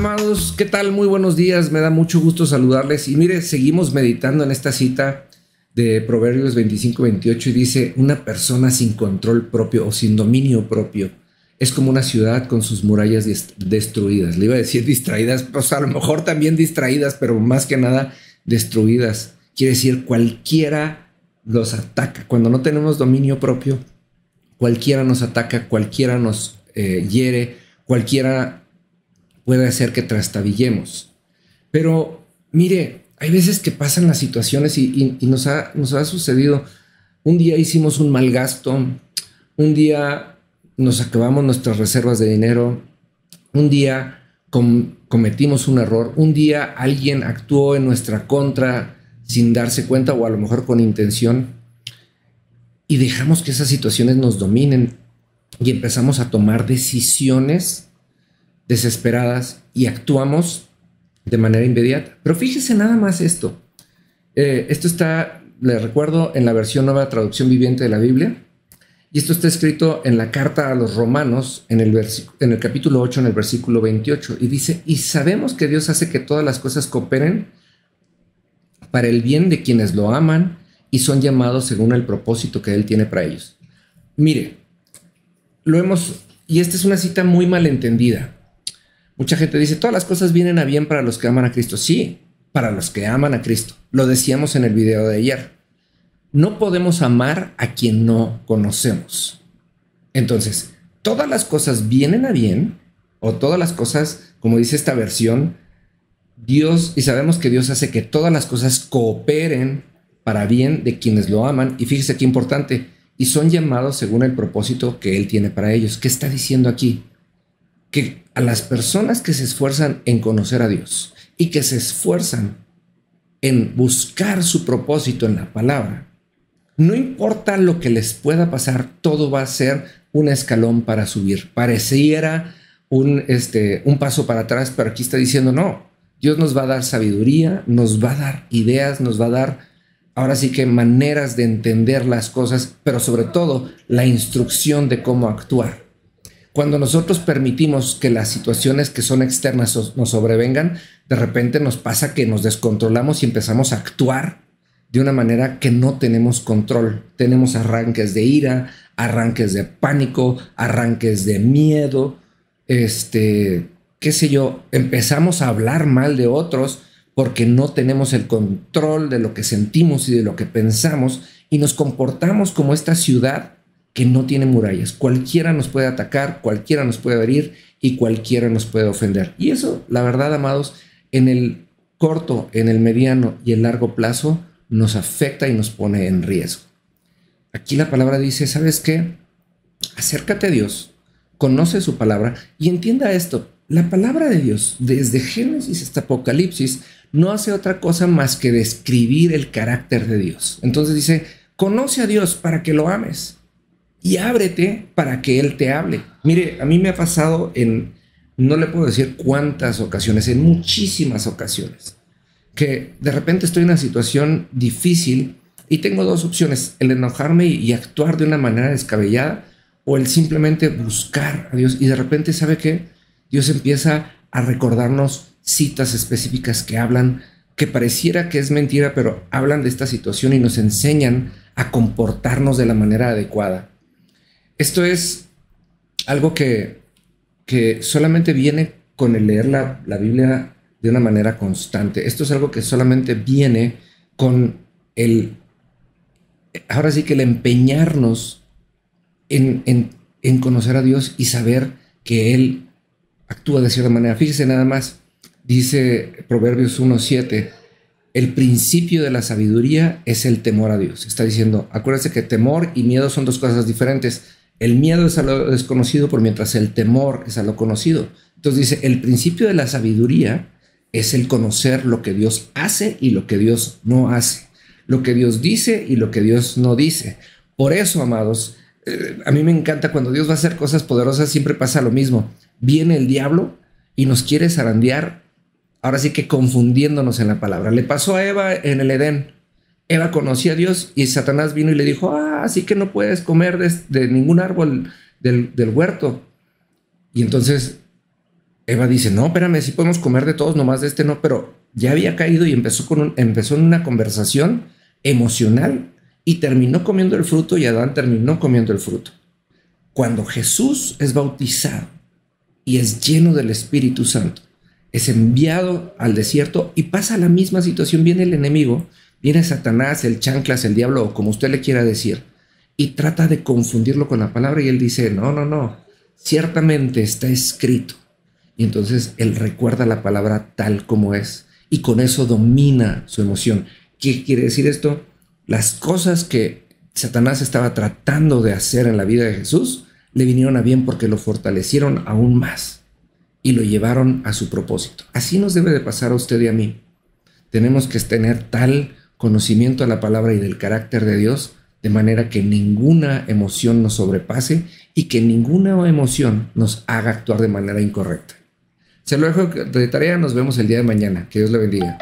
amados, ¿qué tal? Muy buenos días, me da mucho gusto saludarles. Y mire, seguimos meditando en esta cita de Proverbios 25-28 y dice, una persona sin control propio o sin dominio propio es como una ciudad con sus murallas destruidas. Le iba a decir distraídas, pues a lo mejor también distraídas, pero más que nada destruidas. Quiere decir, cualquiera los ataca. Cuando no tenemos dominio propio, cualquiera nos ataca, cualquiera nos eh, hiere, cualquiera puede hacer que trastabillemos. Pero mire, hay veces que pasan las situaciones y, nos, ha, nos ha sucedido. Un día hicimos un mal gasto, un día nos acabamos nuestras reservas de dinero, un día cometimos un error, un día alguien actuó en nuestra contra sin darse cuenta o a lo mejor con intención y dejamos que esas situaciones nos dominen y empezamos a tomar decisiones desesperadas y actuamos de manera inmediata. Pero fíjese nada más esto. Eh, esto está, le recuerdo, en la versión nueva traducción viviente de la Biblia. Y esto está escrito en la carta a los romanos, en el, en el capítulo 8, en el versículo 28. Y dice, y sabemos que Dios hace que todas las cosas cooperen para el bien de quienes lo aman y son llamados según el propósito que Él tiene para ellos. Mire, lo hemos, y esta es una cita muy malentendida. Mucha gente dice, todas las cosas vienen a bien para los que aman a Cristo. Sí, para los que aman a Cristo. Lo decíamos en el video de ayer. No podemos amar a quien no conocemos. Entonces, todas las cosas vienen a bien, o todas las cosas, como dice esta versión, Dios, y sabemos que Dios hace que todas las cosas cooperen para bien de quienes lo aman. Y fíjese qué importante, y son llamados según el propósito que Él tiene para ellos. ¿Qué está diciendo aquí? Que a las personas que se esfuerzan en conocer a Dios y que se esfuerzan en buscar su propósito en la palabra, no importa lo que les pueda pasar, todo va a ser un escalón para subir. Pareciera un, este, un paso para atrás, pero aquí está diciendo, no, Dios nos va a dar sabiduría, nos va a dar ideas, nos va a dar ahora sí que maneras de entender las cosas, pero sobre todo la instrucción de cómo actuar. Cuando nosotros permitimos que las situaciones que son externas nos sobrevengan, de repente nos pasa que nos descontrolamos y empezamos a actuar de una manera que no tenemos control. Tenemos arranques de ira, arranques de pánico, arranques de miedo, este, qué sé yo, empezamos a hablar mal de otros porque no tenemos el control de lo que sentimos y de lo que pensamos y nos comportamos como esta ciudad que no tiene murallas. Cualquiera nos puede atacar, cualquiera nos puede herir y cualquiera nos puede ofender. Y eso, la verdad, amados, en el corto, en el mediano y el largo plazo nos afecta y nos pone en riesgo. Aquí la palabra dice, ¿sabes qué? Acércate a Dios, conoce su palabra y entienda esto. La palabra de Dios, desde Génesis hasta Apocalipsis, no hace otra cosa más que describir el carácter de Dios. Entonces dice, conoce a Dios para que lo ames y ábrete para que Él te hable. Mire, a mí me ha pasado en, no le puedo decir cuántas ocasiones, en muchísimas ocasiones, que de repente estoy en una situación difícil y tengo dos opciones, el enojarme y, actuar de una manera descabellada o el simplemente buscar a Dios y de repente sabe que Dios empieza a recordarnos citas específicas que hablan que pareciera que es mentira, pero hablan de esta situación y nos enseñan a comportarnos de la manera adecuada. Esto es algo que, que solamente viene con el leer la, Biblia de una manera constante. Esto es algo que solamente viene con el, ahora sí que el empeñarnos en, en, conocer a Dios y saber que Él actúa de cierta manera. Fíjese nada más, dice Proverbios 1.7, el principio de la sabiduría es el temor a Dios. Está diciendo, acuérdense que temor y miedo son dos cosas diferentes. El miedo es a lo desconocido por mientras el temor es a lo conocido. Entonces dice, el principio de la sabiduría es el conocer lo que Dios hace y lo que Dios no hace, lo que Dios dice y lo que Dios no dice. Por eso, amados, eh, a mí me encanta cuando Dios va a hacer cosas poderosas, siempre pasa lo mismo. Viene el diablo y nos quiere zarandear, ahora sí que confundiéndonos en la palabra. Le pasó a Eva en el Edén Eva conocía a Dios y Satanás vino y le dijo, ah, así que no puedes comer de, ningún árbol del, huerto. Y entonces Eva dice, no, espérame, sí podemos comer de todos, nomás de este no, pero ya había caído y empezó, con empezó en una conversación emocional y terminó comiendo el fruto y Adán terminó comiendo el fruto. Cuando Jesús es bautizado y es lleno del Espíritu Santo, es enviado al desierto y pasa la misma situación. Viene el enemigo, viene Satanás, el chanclas, el diablo, o como usted le quiera decir, y trata de confundirlo con la palabra y él dice, no, no, no, ciertamente está escrito. Y entonces él recuerda la palabra tal como es y con eso domina su emoción. ¿Qué quiere decir esto? Las cosas que Satanás estaba tratando de hacer en la vida de Jesús le vinieron a bien porque lo fortalecieron aún más y lo llevaron a su propósito. Así nos debe de pasar a usted y a mí. Tenemos que tener tal conocimiento de la palabra y del carácter de Dios de manera que ninguna emoción nos sobrepase y que ninguna emoción nos haga actuar de manera incorrecta. Se lo dejo de tarea, nos vemos el día de mañana. Que Dios le bendiga.